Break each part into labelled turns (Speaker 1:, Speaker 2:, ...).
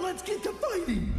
Speaker 1: let's get to fighting.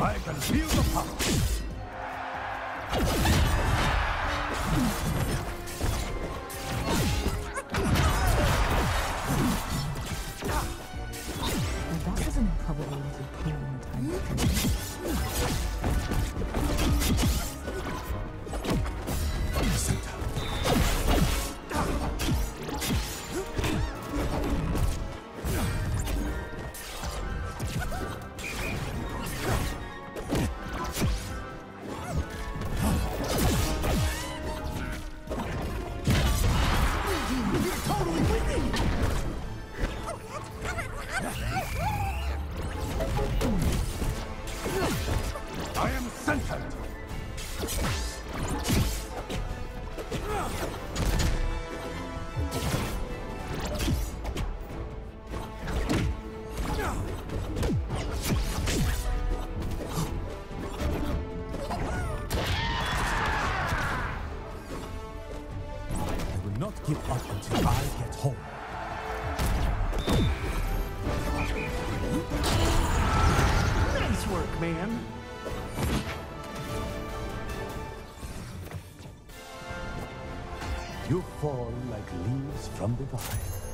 Speaker 2: I can feel the power.
Speaker 3: That was an probably a pain in time.
Speaker 2: I am centered. I will not give up until I get home.
Speaker 1: Nice work, man.
Speaker 2: You fall like leaves from the vine.